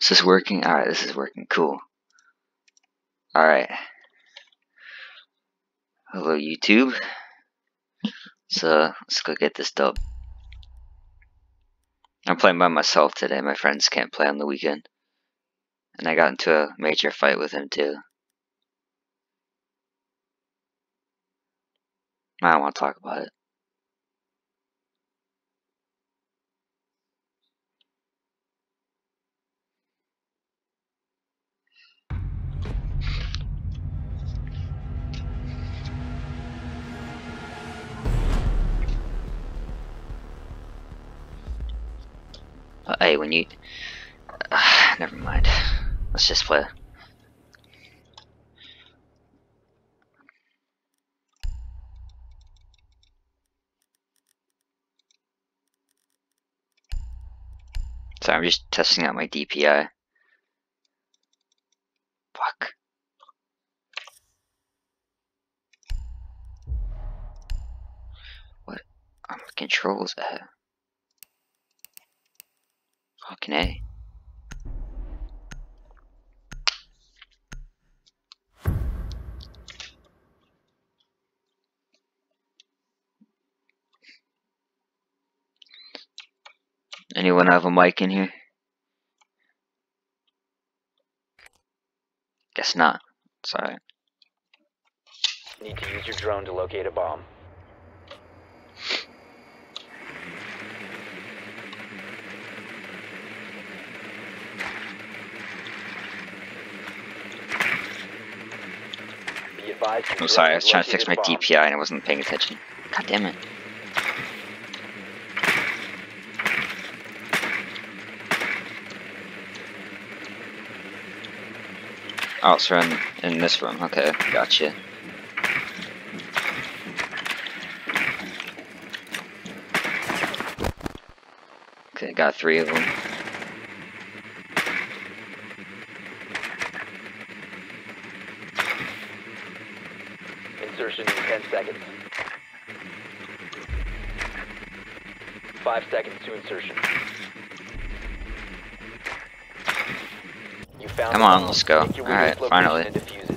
Is this working? Alright, this is working. Cool. Alright. Hello, YouTube. So, let's go get this dub. I'm playing by myself today. My friends can't play on the weekend. And I got into a major fight with him, too. I don't want to talk about it. But hey, when you... Uh, never mind. Let's just play. So I'm just testing out my DPI. Fuck. What? Um, controls at? Fucking A. Anyone have a mic in here? Guess not. Sorry. Need to use your drone to locate a bomb. I'm sorry, I was trying to fix my located a bomb. DPI and I wasn't paying attention. God damn it. Oh, it's in, in this room. Okay, gotcha. Okay, got three of them. Insertion in 10 seconds. 5 seconds to insertion. You found Come on, let's go. Alright, finally. location and defuse it.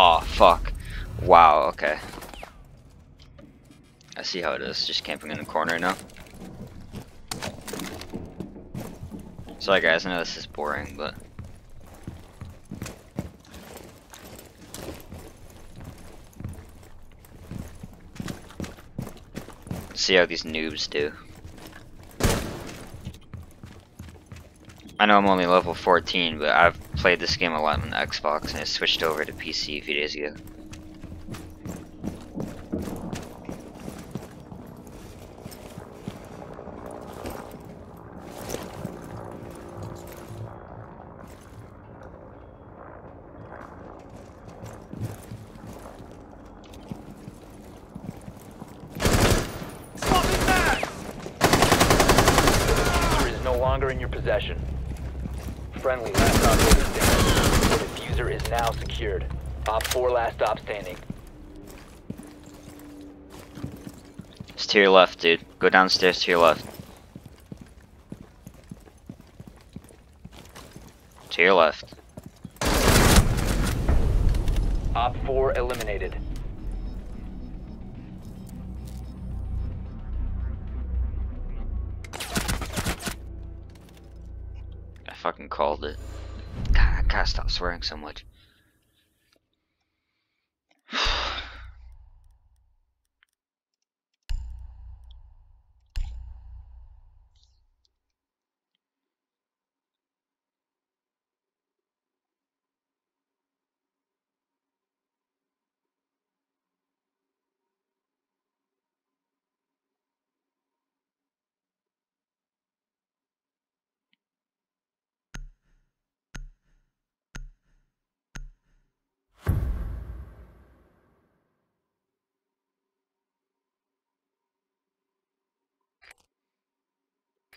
Oh, fuck. Wow, okay. I see how it is, just camping in the corner now. Sorry guys, I know this is boring, but... Let's see how these noobs do. I know I'm only level 14, but I've played this game a lot on Xbox and I switched over to PC a few days ago. Defuser is no longer in your possession. Friendly last operator standing. The defuser is now secured. Op 4 last stop standing. It's to your left, dude. Go downstairs to your left. To your left. Op 4 eliminated. I fucking called it. God, I gotta stop swearing so much.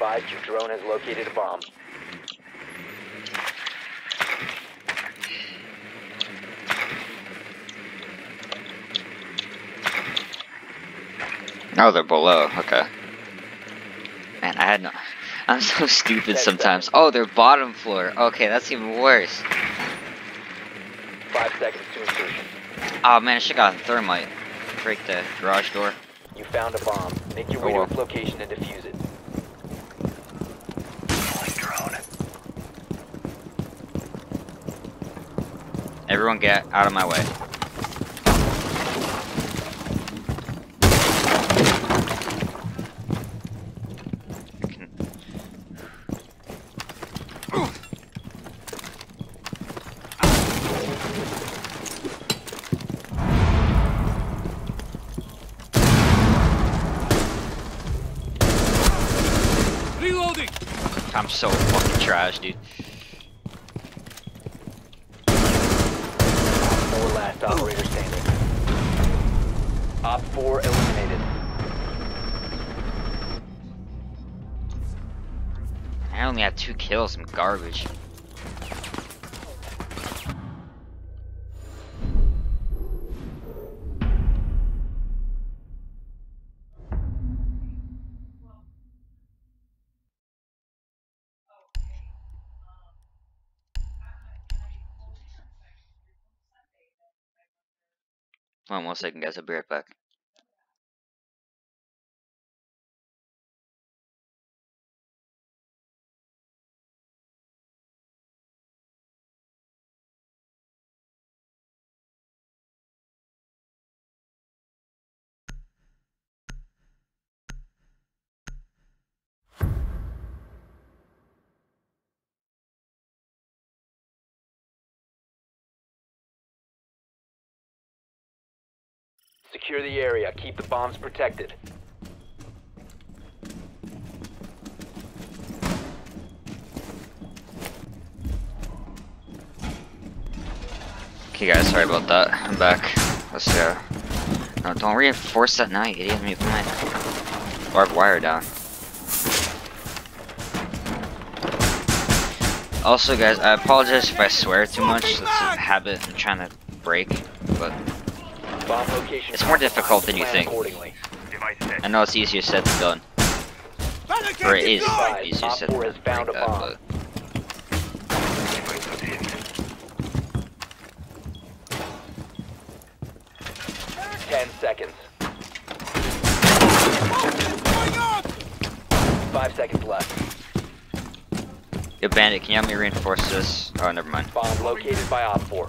advised your drone has located a bomb. Oh, they're below. Okay. Man, I had no. I'm so stupid sometimes. Oh, they're bottom floor. Okay, that's even worse. Five seconds to insertion. Oh man, I should got a thermite. Break the garage door. You found a bomb. Make your way Oh, to well. its location and defuse it. Everyone get out of my way. I'm so fucking trash, dude. Four last operator standing. 4 eliminated. I only had two kills. I'm garbage. Hold on one second, guys. I'll be right back. Secure the area. Keep the bombs protected. Okay, guys. Sorry about that. I'm back. Let's go. No, don't reinforce that now, you idiot. Let me put my barbed wire down. Also, guys, I apologize if I swear too much. That's a habit I'm trying to break, but. It's more difficult than you think. I know it's easier said than done. Or it is Advised, easier Op said than has found a done, bomb. but Ten seconds. Five seconds left. Yo, Bandit, can you help me reinforce this? Oh, never mind. Bomb located by Op 4.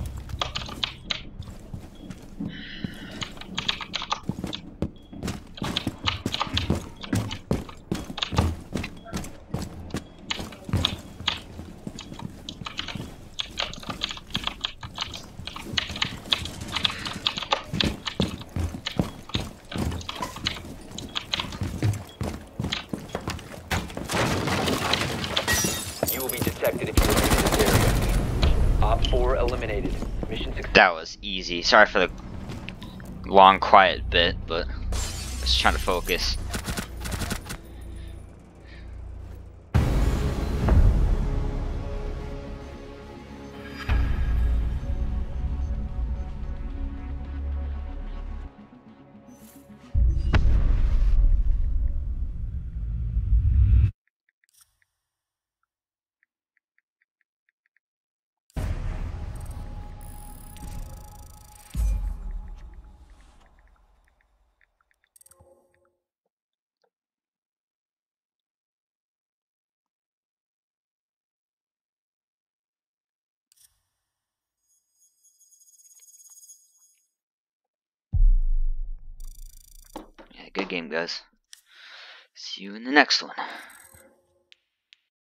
Eliminated. Mission success. That was easy. Sorry for the long, quiet bit, but I was trying to focus. Good game, guys. See you in the next one.